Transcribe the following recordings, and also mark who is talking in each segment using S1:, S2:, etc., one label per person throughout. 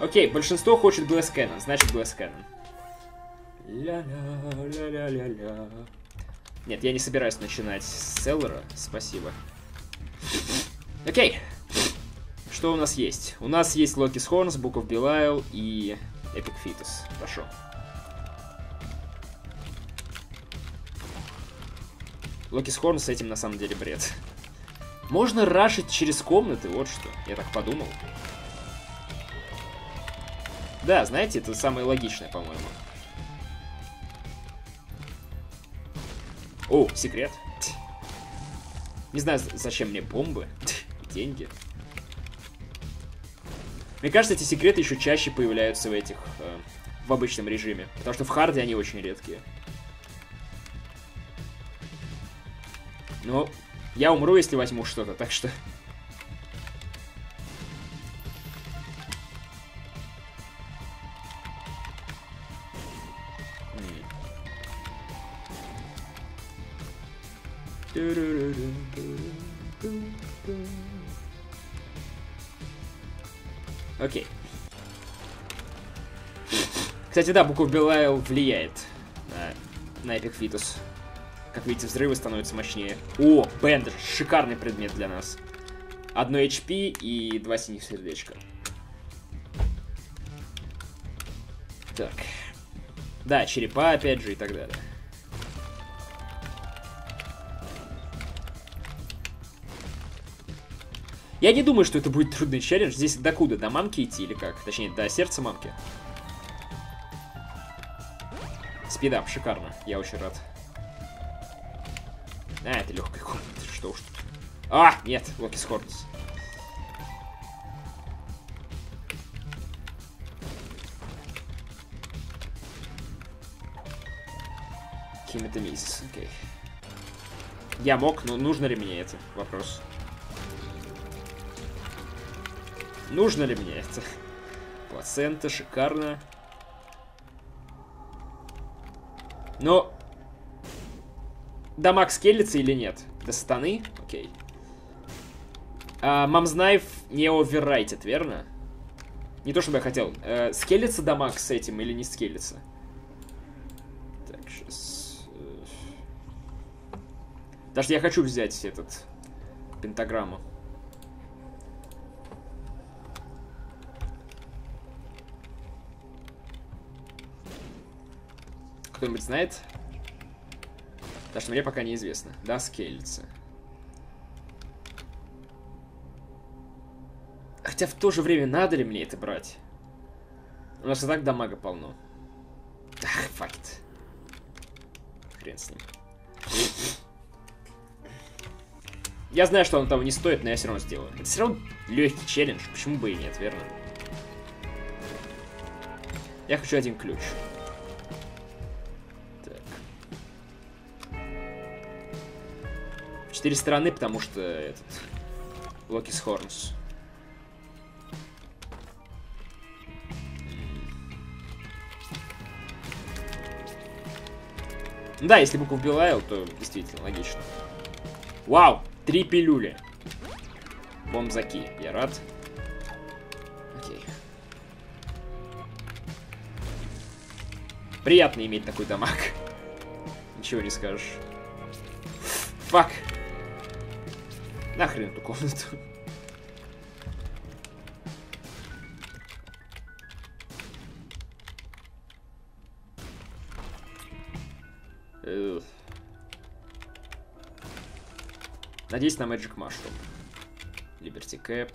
S1: Окей, большинство хочет Glass Cannon, значит Glass Cannon. Ля-ля-ля-ля-ля-ля. Нет, я не собираюсь начинать с Селлера, спасибо. Окей. Что у нас есть? У нас есть Локис Хорнс, Book of Belial и Epic Fetus. Хорошо. Локис Хорн с этим на самом деле бред. Можно рашить через комнаты, вот что. Я так подумал. Да, знаете, это самое логичное, по-моему. О, секрет. Не знаю, зачем мне бомбы. Деньги. Мне кажется, эти секреты еще чаще появляются в этих... Э, в обычном режиме. Потому что в харде они очень редкие. Ну, я умру, если возьму что-то, так что... Кстати, да, буква Белайл влияет на, на Epic Fetus. Как видите, взрывы становятся мощнее. О, Бендер, шикарный предмет для нас. Одно HP и два синих сердечка. Так. Да, черепа опять же и так далее. Я не думаю, что это будет трудный челлендж. Здесь до куда? До мамки идти или как? Точнее, до сердца мамки. Спидап, шикарно. Я очень рад. А, это легкая комната. Что уж тут. А, нет, Локис Хорнс. Химета Мисс, окей. Я мог, но нужно ли мне это? Вопрос. Нужно ли мне это? Плацента, шикарно. Но... Дамаг скелится или нет? До станы? Окей. А, Мамзнайф не оверрайтит, верно? Не то, чтобы я хотел. Э, скелится дамаг с этим или не скелится? Так, сейчас... Даже я хочу взять этот... Пентаграмму. Кто-нибудь знает? Потому что мне пока неизвестно. Да, скейлится. Хотя в то же время надо ли мне это брать? У нас и так дамага полно. Ах, факт. Хрен с ним. Я знаю, что он того не стоит, но я все равно сделаю. Это все равно легкий челлендж. Почему бы и нет, верно? Я хочу один ключ. Четыре стороны, потому что этот... Локис Хорнс. Да, если букву Билайл, то действительно логично. Вау! Три пилюли. Бомбзаки. Я рад. Окей. Приятно иметь такой дамаг. Ничего не скажешь. Фак. Нахрен эту комнату. Надеюсь на Magic Mushroom. Liberty Cap.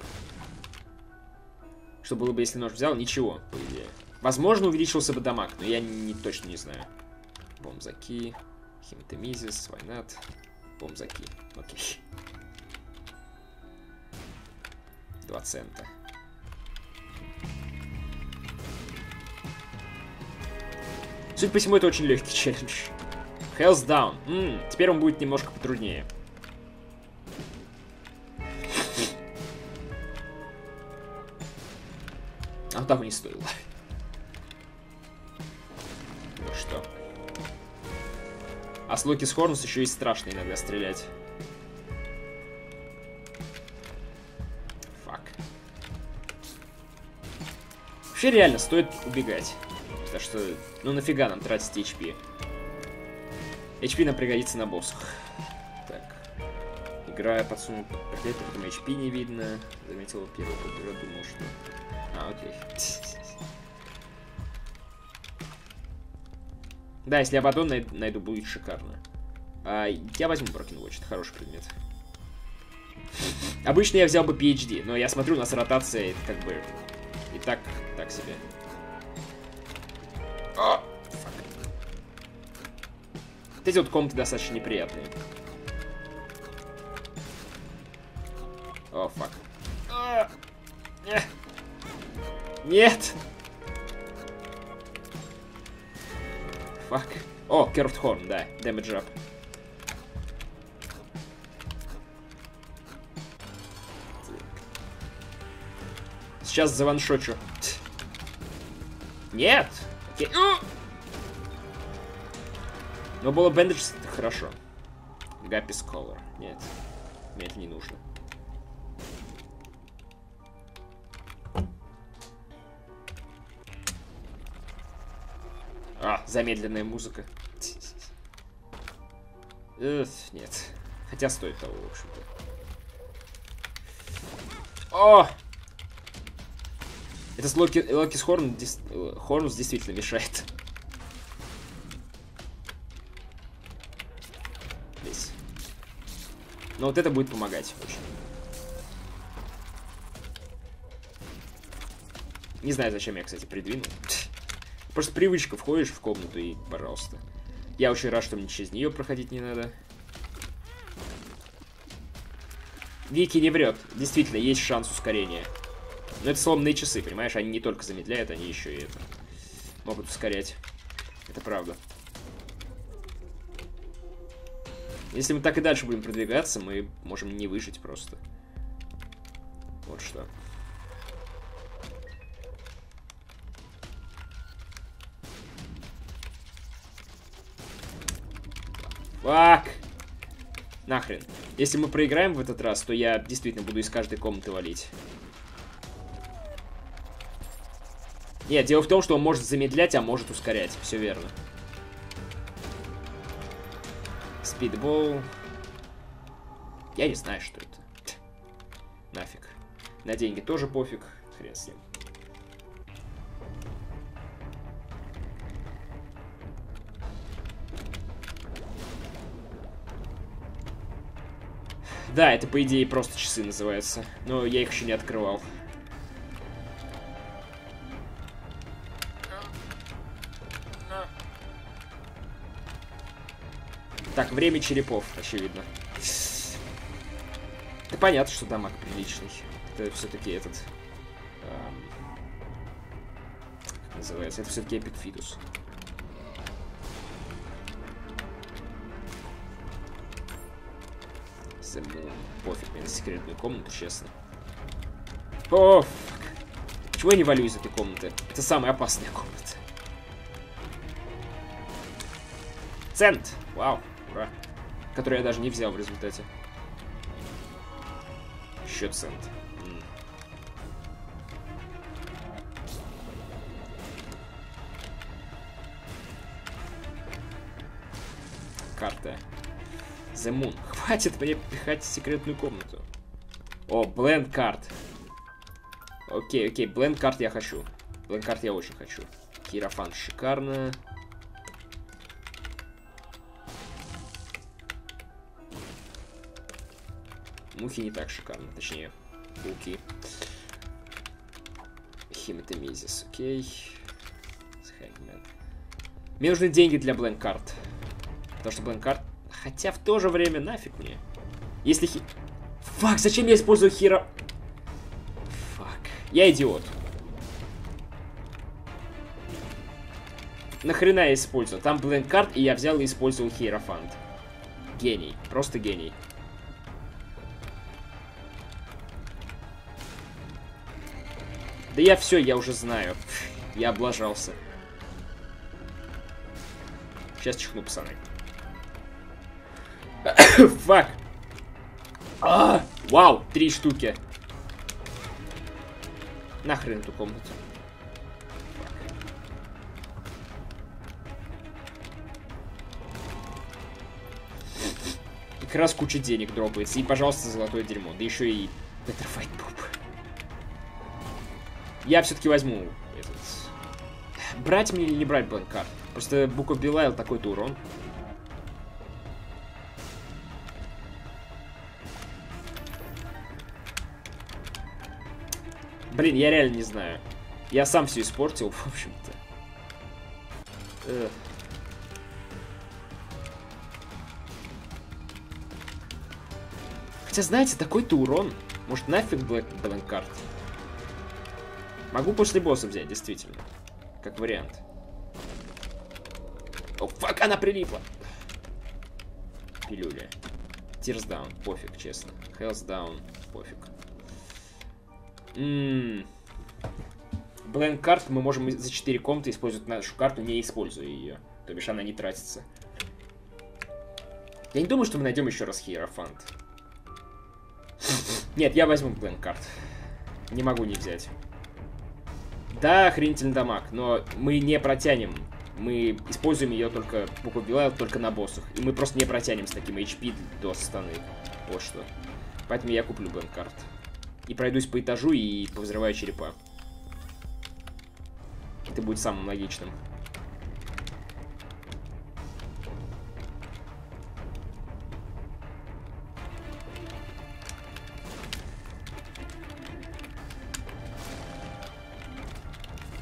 S1: Что было бы, если нож взял? Ничего, по идее. Возможно, увеличился бы дамаг, но я не, точно не знаю. Бомзаки. Химтемизис, Вайнат. Бомзаки. Окей. 2 цента. Судя по всему, это очень легкий челлендж. Hell's Down. М -м, теперь он будет немножко потруднее. А того не стоило. Ну что. А с Локи Хорнус еще и страшно иногда стрелять. Вообще реально стоит убегать. Так что, ну нафига нам тратить HP? HP нам пригодится на боссах. Так. Играя подсунул портрет, потом HP не видно. Заметил первый портрет, думал, что... А, окей. Да, если Абадон найду, найду, будет шикарно. А, я возьму Broken Watch, это хороший предмет. Обычно я взял бы PhD, но я смотрю, у нас ротация как бы и так, так себе. О, вот эти вот комнаты достаточно неприятные. О, фак. Нет! Фак. О, Curved Horn, да. Damage up. Сейчас заваншочу. Нет! Окей. Но было бендедж хорошо. Гаппис Color. Нет. Мне это не нужно. А, замедленная музыка. Эх, нет. Хотя стоит того, в общем-то. О! Это Локи, Локис Хорн, Хорнус действительно мешает. Здесь. Но вот это будет помогать очень. Не знаю, зачем я, кстати, придвинул. Просто привычка, входишь в комнату и, пожалуйста. Я очень рад, что мне через нее проходить не надо. Вики не врет. Действительно, есть шанс ускорения. Но это сломанные часы, понимаешь? Они не только замедляют, они еще и это могут ускорять. Это правда. Если мы так и дальше будем продвигаться, мы можем не выжить просто. Вот что. Фак! Нахрен. Если мы проиграем в этот раз, то я действительно буду из каждой комнаты валить. Нет, дело в том, что он может замедлять, а может ускорять. Все верно. Спидбол. Я не знаю, что это. Нафиг. На деньги тоже пофиг. Хрен с ним. Да, это по идее просто часы называется. Но я их еще не открывал. Так, время черепов, очевидно. Да понятно, что дамаг приличный. Это все-таки этот... Эм, как называется? Это все-таки эпикфидус. Ну, пофиг мне на секретную комнату, честно. О. Почему я не валю из этой комнаты? Это самая опасная комната. Цент! Вау. Ура. Который я даже не взял в результате. Еще цент. Карта. The Moon. Хватит мне пихать секретную комнату. О, бленд карт. Окей, окей, бленд карт я хочу. Бленд карт я очень хочу. Кирофан шикарно. Мухи не так шикарно, точнее, пауки. Химетомизис, окей. Мне нужны деньги для бленк-карт. Потому что бленк-карт... Хотя в то же время нафиг мне. Если хи... Фак, зачем я использую хиро... Фак. Я идиот. Нахрена я использую? Там бленк-карт, и я взял и использовал хиерофант. Гений. Просто гений. Да я все, я уже знаю. Я облажался. Сейчас чихну, пацаны. Фак. А, вау, три штуки. Нахрен эту комнату. Как раз куча денег дропается. И, пожалуйста, золотое дерьмо. Да еще и Petrified Poop. Я все-таки возьму этот... Брать мне или не брать Бланкарт? Просто of Belial такой-то урон. Блин, я реально не знаю. Я сам все испортил, в общем-то. Хотя, знаете, такой-то урон. Может, нафиг Black Blank Могу после босса взять, действительно. Как вариант. О, фак, она прилипла. Пилюля. Tears down, пофиг, честно. Health down, пофиг. Ммм... Карт мы можем за 4 комнаты использовать нашу карту, не используя ее. То бишь она не тратится. Я не думаю, что мы найдем еще раз Хиерофант. Нет, я возьму Blank карт. Не могу не взять. Да, охренительный дамаг, но мы не протянем. Мы используем ее только, Белая, только на боссах. И мы просто не протянем с таким HP до станы. Вот что. Поэтому я куплю Бленд карт. И пройдусь по этажу и повзрываю черепа. Это будет самым логичным.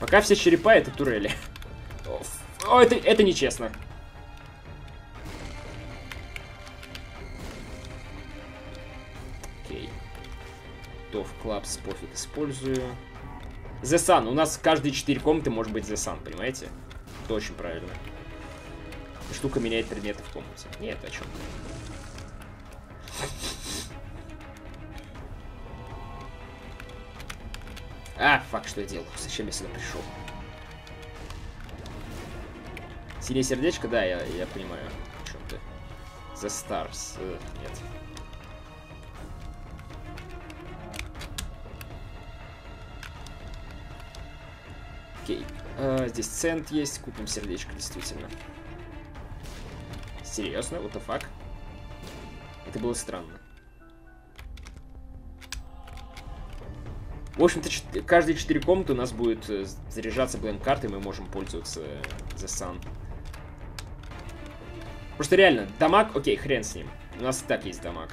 S1: Пока все черепа это турели. О, это, это нечестно. Окей. Тоф Клабс пофиг использую. The Sun. У нас каждые 4 комнаты может быть The Sun, понимаете? Это очень правильно. Штука меняет предметы в комнате. Нет, о чем А, фак, что я делал? Зачем я сюда пришел? Синее сердечко, да, я, я понимаю, о чем ты. The Stars. Э, нет. Окей. А, здесь цент есть. Купим сердечко, действительно. Серьезно? What the fuck? Это было странно. В общем-то, каждые четыре комнаты у нас будет э, заряжаться бленд-картой, мы можем пользоваться э, The Sun. Просто реально, дамаг, окей, хрен с ним. У нас и так есть дамаг.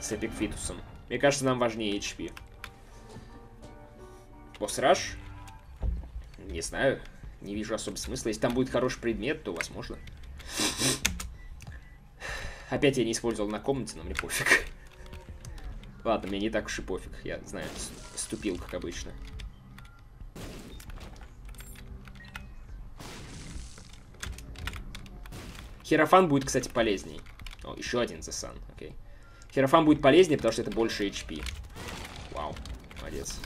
S1: С Эпик Фитусом. Мне кажется, нам важнее HP. Босс Раш? Не знаю. Не вижу особо смысла. Если там будет хороший предмет, то возможно. Опять я не использовал на комнате, но мне пофиг. Ладно, мне не так уж и пофиг. Я знаю, ступил, как обычно. Херофан будет, кстати, полезней. О, еще один Sun, окей. Херофан будет полезнее, потому что это больше HP. Вау, молодец.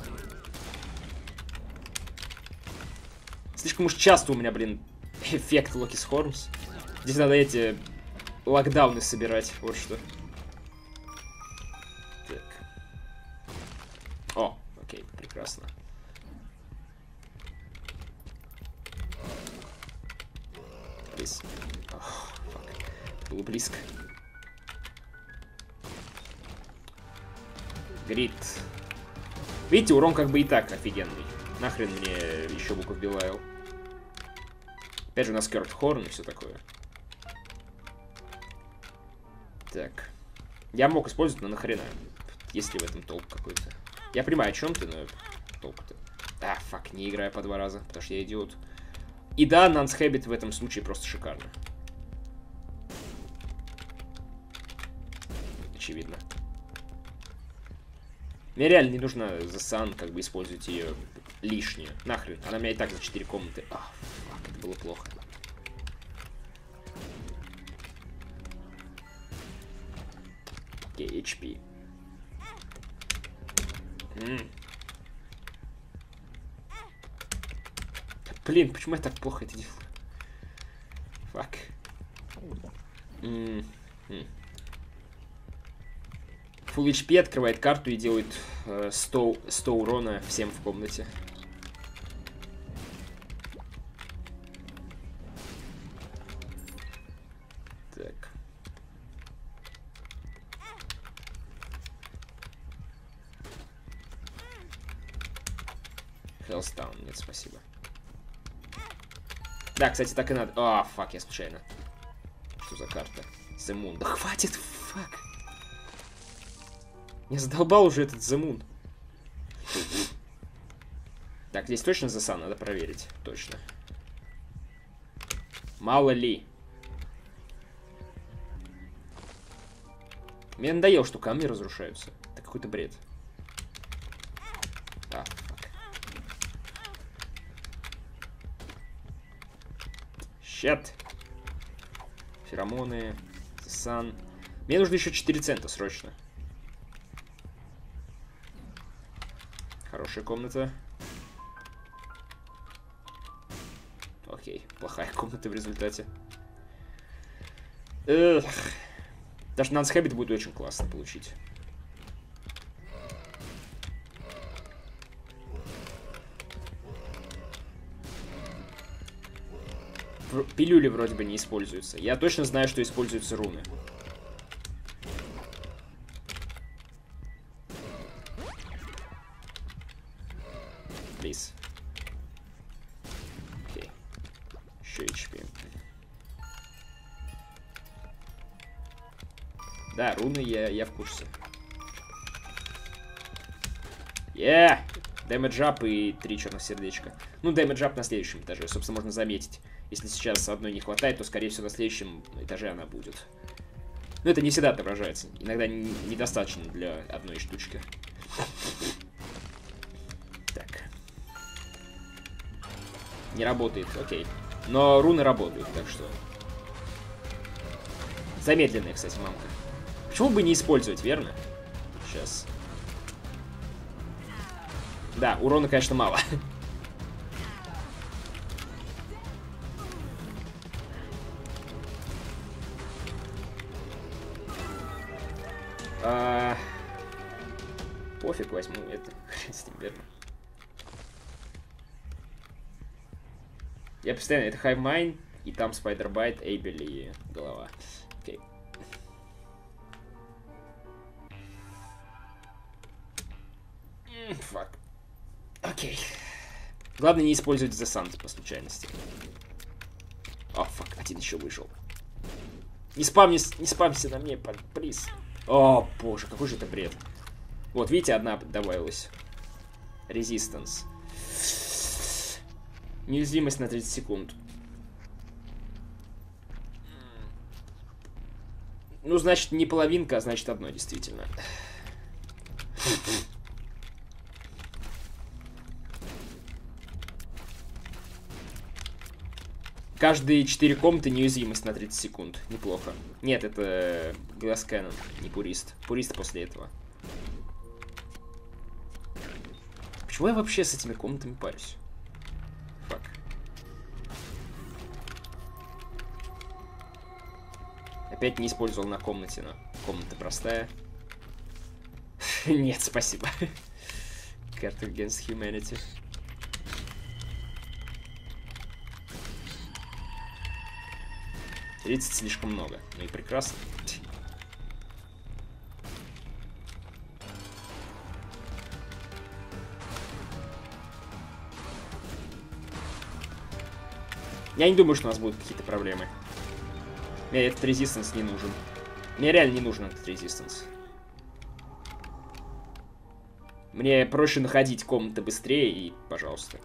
S1: Слишком уж часто у меня, блин, эффект Локис Хормс. Здесь надо эти локдауны собирать, вот что. Видите, урон как бы и так офигенный. Нахрен мне еще букв Белайл. Опять же у нас Керт Хорн и все такое. Так. Я мог использовать, но нахрена? Есть ли в этом толк какой-то? Я понимаю, о чем ты, но толку-то. А, фак, не играю по два раза, потому что я идиот. И да, Нанс Хэббит в этом случае просто шикарно. очевидно. Мне реально не нужно за сан, как бы использовать ее лишнюю. Нахрен. Она меня и так за 4 комнаты. А, фак, это было плохо. Окей, HP. М Блин, почему я так плохо это делаю? Фак. М -м. Фулвич Пи открывает карту и делает э, 100, 100 урона всем в комнате. Так. Хелстаун, нет, спасибо. Да, кстати, так и надо. А, фак, я случайно. Что за карта? Земун. Да хватит, фак. Я задолбал уже этот The. Так, здесь точно Sun? Надо проверить. Точно. Мало ли. Мне надоело, что камни разрушаются. Это какой-то бред. А. Щет. Феромоны. Сан. Мне нужно еще 4 цента срочно. Хорошая комната. Окей, плохая комната в результате. Эх. Даже Habit будет очень классно получить. Пилюли вроде бы не используются. Я точно знаю, что используются руны. Please. Окей. Еще HP. Да, руны я, я в курсе. Yeah! Damage up и три черных сердечка. Ну, damage up на следующем этаже, собственно, можно заметить. Если сейчас одной не хватает, то, скорее всего, на следующем этаже она будет. Но это не всегда отображается. Иногда недостаточно для одной штучки. Не работает, окей. Но руны работают, так что... Замедленная, кстати, мамка. Почему бы не использовать, верно? Сейчас. Да, урона, конечно, мало. а... Пофиг, возьму это. С ним, верно. Я постоянно... Это Hive Mind, и там Spider Bite, Эйбель и голова. Окей. Фак. Окей. Главное не использовать Sun по случайности. О, фак, один еще вышел. Не спам, не, не спамься на мне, приз. О, боже, какой же это бред. Вот, видите, одна добавилась. Резистанс. Неуязвимость на 30 секунд. Ну, значит, не половинка, а значит одно, действительно. Каждые 4 комнаты неуязвимость на 30 секунд. Неплохо. Нет, это Glass Cannon, не Пурист. Пурист после этого. Почему я вообще с этими комнатами парюсь? Опять не использовал на комнате, но комната простая. Нет, спасибо. Карта Against Humanity. 30 слишком много. Ну и прекрасно. Я не думаю, что у нас будут какие-то проблемы. Мне этот резистанс не нужен. Мне реально не нужен этот резистанс. Мне проще находить комнаты быстрее и, пожалуйста.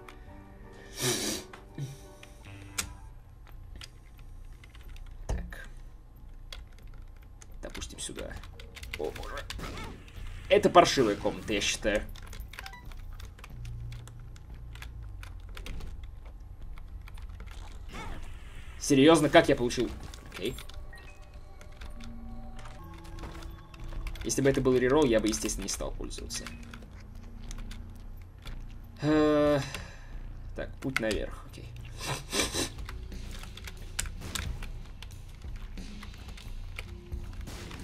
S1: сюда. О, боже. Это паршивая комната, я считаю. Серьезно, как я получил? Окей. Если бы это был реролл, я бы, естественно, не стал пользоваться. Э, так, путь наверх, окей.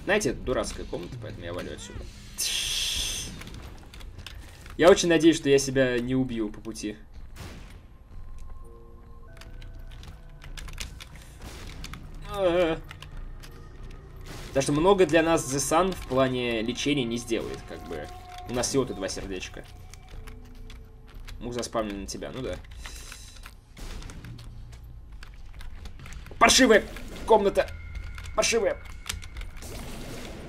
S1: Знаете, это дурацкая комната, поэтому я валю отсюда. Я очень надеюсь, что я себя не убью по пути. Что много для нас The Sun в плане лечения не сделает, как бы. У нас всего-то два сердечка. Мух заспавнен на тебя, ну да. Паршивая комната! Паршивая!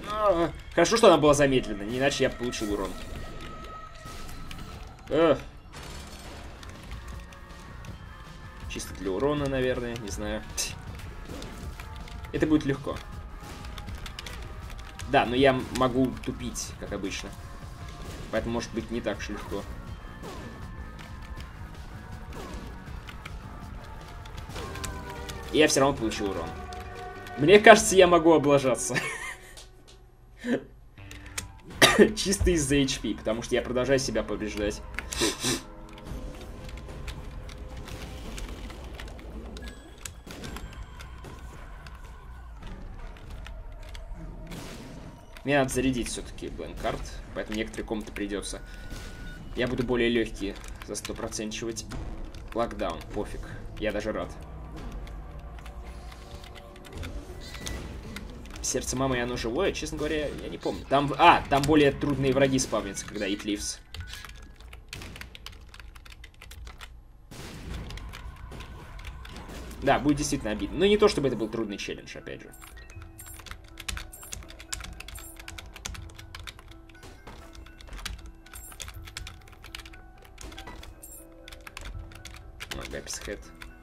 S1: А, хорошо, что она была замедлена, иначе я получил урон. Эх. Чисто для урона, наверное, не знаю. Это будет легко. Да, но я могу тупить, как обычно. Поэтому, может быть, не так уж легко. И я все равно получил урон. Мне кажется, я могу облажаться. Чисто из-за HP, потому что я продолжаю себя побеждать. Мне надо зарядить все-таки бленкарт, поэтому некоторые комнаты придется. Я буду более легкие за стопроцентчивать. Локдаун, пофиг. Я даже рад. Сердце мамы, оно живое? Честно говоря, я не помню. Там, а, там более трудные враги спавнятся, когда It. Да, будет действительно обидно. Но не то, чтобы это был трудный челлендж, опять же.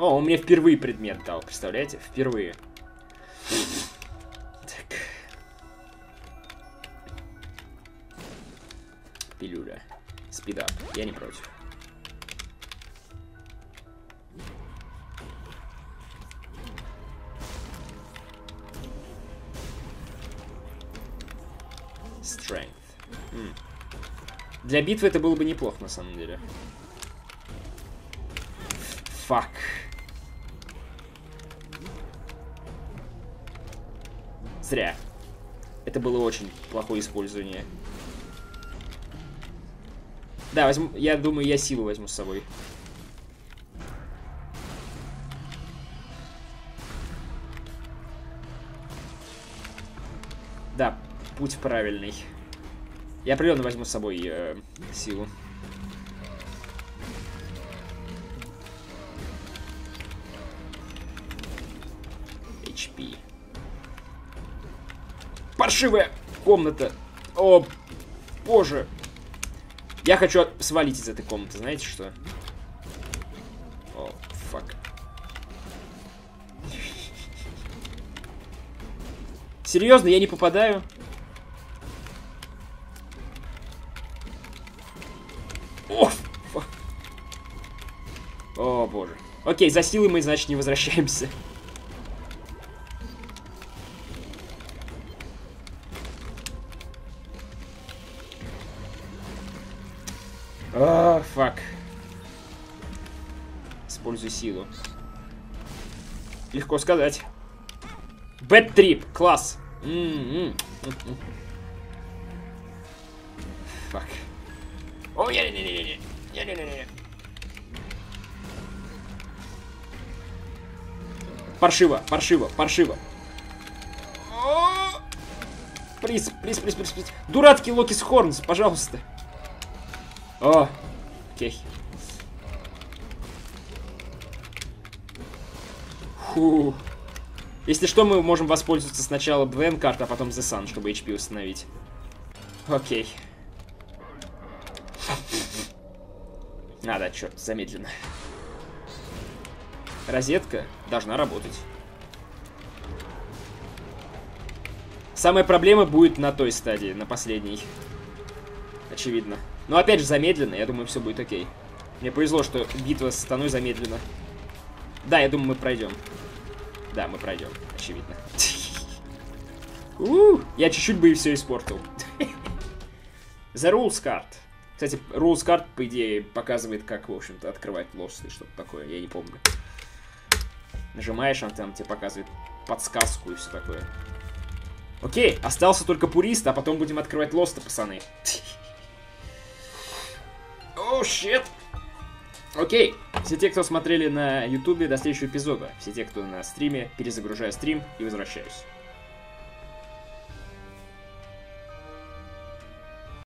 S1: О, он мне впервые предмет дал, представляете? Впервые. Так. Пилюля. Спидап. Я не против. Strength. М. Для битвы это было бы неплохо, на самом деле. Фак. Зря. Это было очень плохое использование. Да, возьму, я думаю, я силу возьму с собой. Да, путь правильный. Я определенно возьму с собой э, силу. HP. Паршивая комната. О, боже. Я хочу свалить из этой комнаты, знаете что? О, фак. Серьезно, я не попадаю? О, fuck. О, боже. Окей, за силой мы, значит, не возвращаемся. Силу. Легко сказать. Bad trip, класс. Фак. О, не не не не не не не не не Паршиво, паршиво, паршиво. Приз, приз, приз, приз, приз. Дурацкий Локис Хорнс, пожалуйста. О, окей. Фу. Если что, мы можем воспользоваться сначала Блен карт, а потом The Sun, чтобы HP установить. Окей. Надо, черт, замедленно. Розетка должна работать. Самая проблема будет на той стадии, на последней. Очевидно. Но опять же замедленно, я думаю, все будет окей. Мне повезло, что битва с Станой замедлена. Да, я думаю, мы пройдем. Да, мы пройдем, очевидно. Я чуть-чуть бы и все испортил. The Rules Card. Кстати, Rules Card, по идее, показывает, как, в общем-то, открывать лосты, что-то такое, я не помню. Нажимаешь, он там тебе показывает подсказку и все такое. Окей, остался только пурист, а потом будем открывать лосты, пацаны. О, oh, щит! Окей, все те, кто смотрели на ютубе, до следующего эпизода. Все те, кто на стриме, перезагружаю стрим и возвращаюсь.